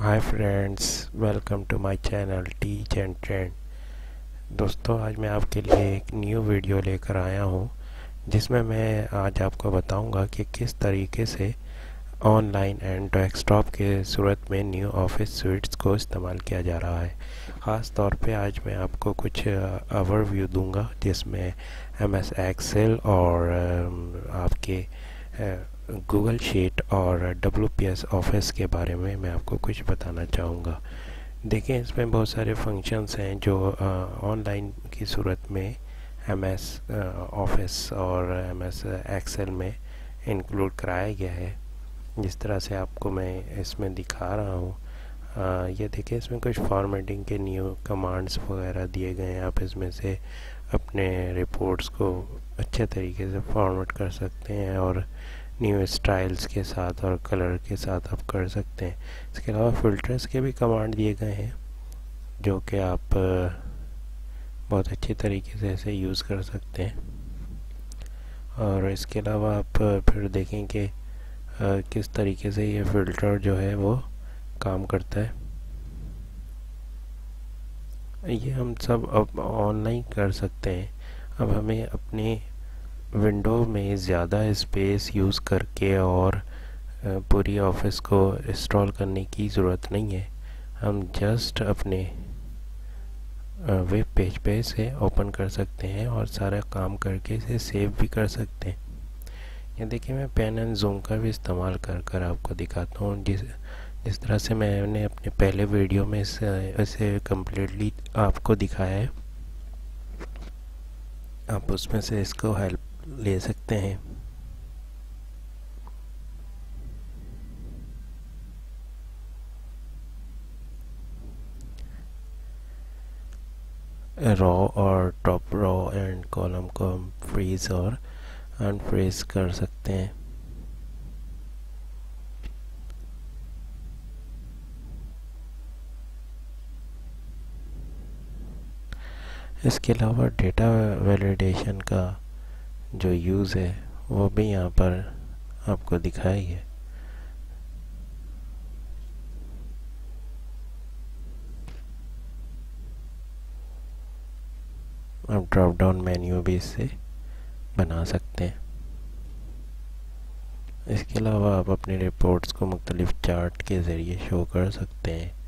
Hi friends welcome to my channel teach and trend दोस्तों, आज मैं आपके लिए एक न्यू वीडियो लेकर आया हूँ, जिसमें मैं आज आपको बताऊँगा कि किस तरीके से ऑनलाइन एंड डेस्कटॉप के सूरत में न्यू ऑफ़िस स्वीट्स को इस्तेमाल किया जा रहा है। ख़ास तौर पे आज मैं आपको कुछ ओवरव्यू दूँगा, जिसमें एम एस एक्सेल और आपके गूगल शीट और डब्ल्यू ऑफ़िस के बारे में मैं आपको कुछ बताना चाहूँगा। देखिए, इसमें बहुत सारे फ़ंक्शंस हैं जो ऑनलाइन की सूरत में एम एस ऑफ़िस और एम एस एक्सेल में इंक्लूड कराया गया है। जिस तरह से आपको मैं इसमें दिखा रहा हूँ ये देखिए, इसमें कुछ फॉर्मेटिंग के न्यू कमांड्स वगैरह दिए गए हैं। आप इसमें से अपने रिपोर्ट्स को अच्छे तरीके से फॉर्मेट कर सकते हैं और न्यू स्टाइल्स के साथ और कलर के साथ आप कर सकते हैं। इसके अलावा फ़िल्टर्स के भी कमांड दिए गए हैं, जो कि आप बहुत अच्छे तरीके से ऐसे यूज़ कर सकते हैं। और इसके अलावा आप फिर देखें कि किस तरीके से ये फ़िल्टर जो है वो काम करता है। ये हम सब अब ऑनलाइन कर सकते हैं। अब हमें अपने विंडो में ज़्यादा स्पेस यूज़ करके और पूरी ऑफ़िस को इंस्टॉल करने की ज़रूरत नहीं है। हम जस्ट अपने वेब पेज पे से ओपन कर सकते हैं और सारा काम करके इसे सेव भी कर सकते हैं। ये देखिए, मैं पेन एंड जूम का भी इस्तेमाल कर कर आपको दिखाता हूँ। जिस जिस तरह से मैंने अपने पहले वीडियो में इसे इसे कम्प्लीटली आपको दिखाया है, आप उसमें से इसको हेल्प ले सकते हैं। रॉ और टॉप रॉ एंड कॉलम को हम फ्रीज और अनफ्रीज कर सकते हैं। इसके अलावा डेटा वैलिडेशन का जो यूज़ है, वो भी यहाँ पर आपको दिखाई है। आप ड्रॉप डाउन मेन्यू भी इससे बना सकते हैं। इसके अलावा आप अपनी रिपोर्ट्स को मुख्तलिफ़ चार्ट के ज़रिए शो कर सकते हैं।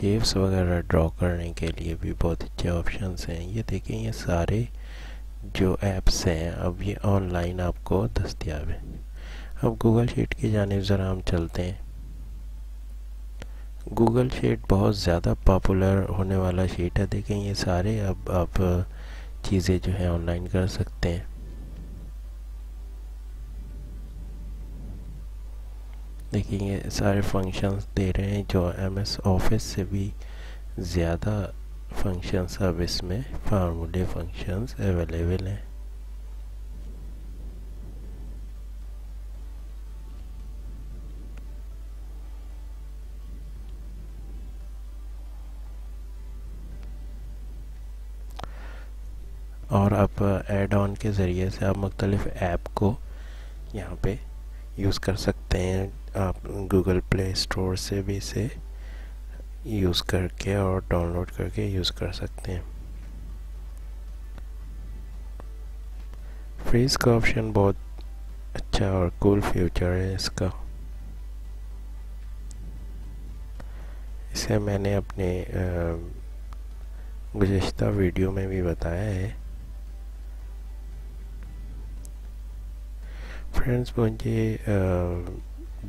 शेप्स वगैरह ड्रॉ करने के लिए भी बहुत अच्छे ऑप्शंस हैं। ये देखें, ये सारे जो ऐप्स हैं, अब ये ऑनलाइन आपको दस्तियाब है। अब गूगल शीट की जानब ज़रा हम चलते हैं। गूगल शीट बहुत ज़्यादा पॉपुलर होने वाला शीट है। देखें, ये सारे अब आप चीज़ें जो है ऑनलाइन कर सकते हैं। देखिए, ये सारे फ़ंक्शंस दे रहे हैं, जो एम एस ऑफ़िस से भी ज़्यादा फ़ंक्शंस अब इसमें फार्मूले फ़ंक्शंस अवेलेबल हैं और आप एड ऑन के ज़रिए से आप मुख्तलिफ़ ऐप को यहाँ पे यूज़ कर सकते हैं। आप गूगल प्ले स्टोर से भी इसे यूज़ करके और डाउनलोड करके यूज़ कर सकते हैं। फ्रीज का ऑप्शन बहुत अच्छा और कूल फ्यूचर है इसका। इसे मैंने अपने गुज्त वीडियो में भी बताया है। फ्रेंड्स मुझे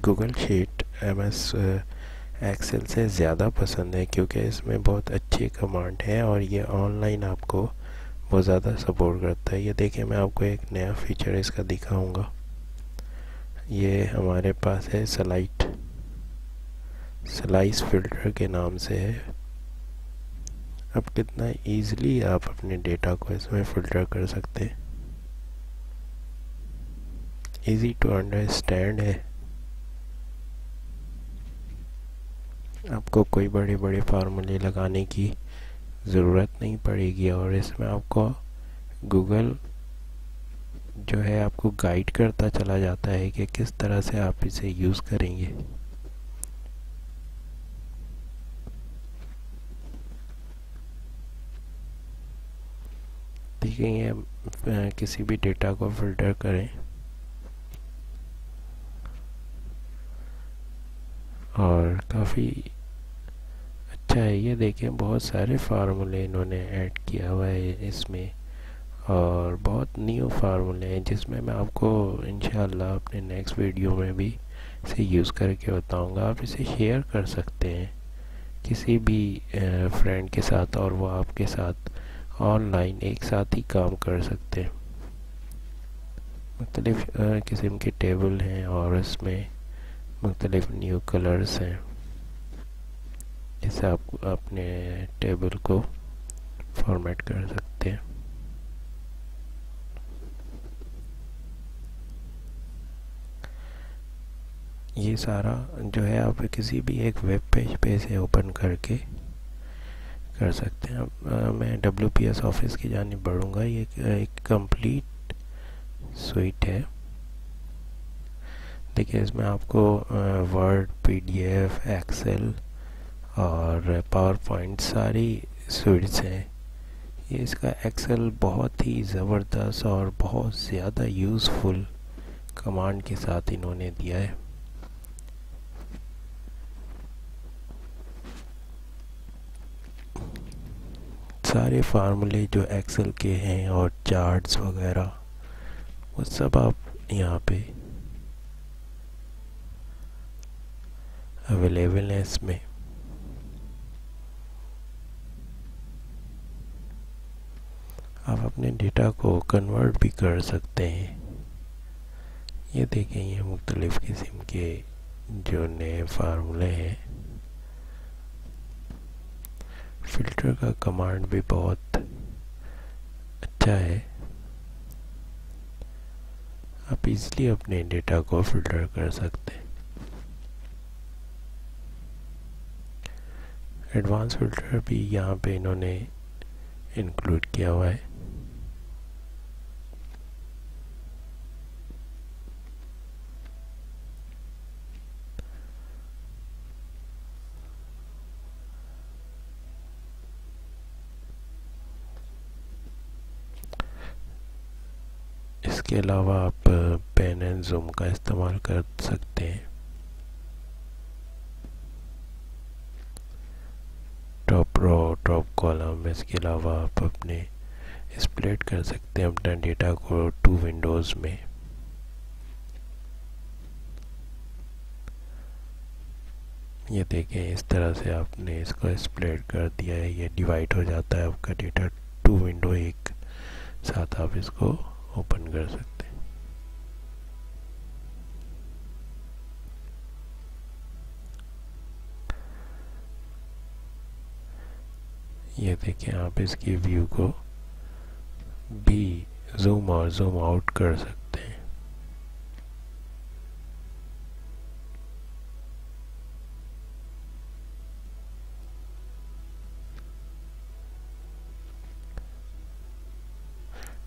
Google sheet M S excel से ज़्यादा पसंद है क्योंकि इसमें बहुत अच्छी कमांड है और ये ऑनलाइन आपको बहुत ज़्यादा सपोर्ट करता है। ये देखिए, मैं आपको एक नया फीचर इसका दिखाऊँगा। ये हमारे पास है सलाइट सलाइस फ़िल्टर के नाम से है। अब कितना इजीली आप अपने डेटा को इसमें फ़िल्टर कर सकते हैं। इजी टू अंडरस्टैंड है। आपको कोई बड़े बड़े फार्मूले लगाने की ज़रूरत नहीं पड़ेगी और इसमें आपको गूगल जो है आपको गाइड करता चला जाता है कि किस तरह से आप इसे यूज़ करेंगे। देखेंगे किसी भी डेटा को फ़िल्टर करें। और काफ़ी अच्छा है, ये देखें, बहुत सारे फार्मूले इन्होंने ऐड किया हुआ है इसमें। और बहुत न्यू फार्मूले हैं, जिसमें मैं आपको इन अपने नेक्स्ट वीडियो में भी इसे यूज़ करके बताऊँगा। आप इसे शेयर कर सकते हैं, किसी भी फ्रेंड के साथ और वो आपके साथ ऑनलाइन एक साथ ही काम कर सकते हैं। मुख्तलिफ़ किस्म के टेबल हैं और इसमें मुख्तलिफ़ न्यू कलर्स हैं। जिससे आप, अपने टेबल को फॉर्मेट कर सकते हैं। ये सारा जो है आप किसी भी एक वेब पेज पे से ओपन करके कर सकते हैं। अब मैं डब्ल्यू पी एस ऑफ़िस की जानी बढ़ूँगा। ये एक कंप्लीट स्वीट है। देखिए, इसमें आपको वर्ड पीडीएफ एक्सेल और पावर पॉइंट सारी स्वीट्स हैं। ये इसका एक्सेल बहुत ही ज़बरदस्त और बहुत ज़्यादा यूज़फुल कमांड के साथ इन्होंने दिया है। सारे फार्मूले जो एक्सेल के हैं और चार्ट्स वगैरह, वो सब आप यहाँ पे अवेलेबल हैं इसमें। आप अपने डेटा को कन्वर्ट भी कर सकते हैं। ये देखें, ये मुख्तलिफ़ किस्म के जो नए फार्मूले हैं। फ़िल्टर का कमांड भी बहुत अच्छा है। आप इजली अपने डेटा को फ़िल्टर कर सकते हैं। एडवांस फ़िल्टर भी यहाँ पे इन्होंने इंक्लूड किया हुआ है। इसके अलावा आप पेन एंड जूम का इस्तेमाल कर सकते हैं। टॉप रो टॉप कॉलम इसके अलावा आप अपने स्प्लिट कर सकते हैं अपना डेटा को टू विंडोज़ में। ये देखें, इस तरह से आपने इसको स्प्लिट कर दिया है, ये डिवाइड हो जाता है, आपका डेटा टू विंडो एक साथ आप इसको ओपन कर सकते हैं। ये देखें आप इसके व्यू को भी जूम और जूम आउट कर सकते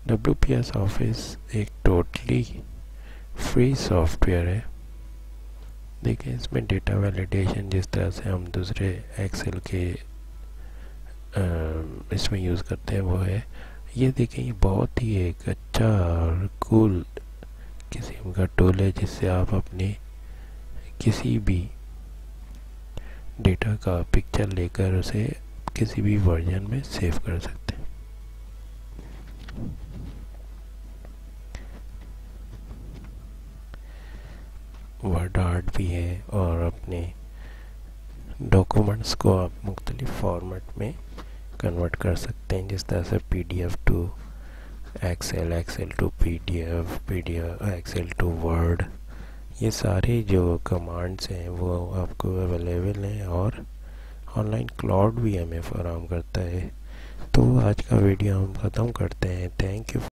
डब्ल्यू पी एस ऑफ़िस एक टोटली फ्री सॉफ्टवेयर है। देखिए, इसमें डेटा वैलिडेशन जिस तरह से हम दूसरे एक्सेल के इसमें यूज़ करते हैं, वो है। ये देखें ये बहुत ही एक अच्छा और कूल किस्म का टूल है, जिससे आप अपने किसी भी डेटा का पिक्चर लेकर उसे किसी भी वर्जन में सेव कर सकते हैं। वर्ड आर्ट भी है और अपने डॉक्यूमेंट्स को आप मुख्तलिफ़ फॉर्मेट में कन्वर्ट कर सकते हैं, जिस तरह से P D F to excel excel to P D F P D F excel to word ये सारे जो कमांड्स हैं वो आपको अवेलेबल हैं और ऑनलाइन क्लाउड भी हमें फराम करता है। तो आज का वीडियो हम ख़त्म करते हैं। Thank you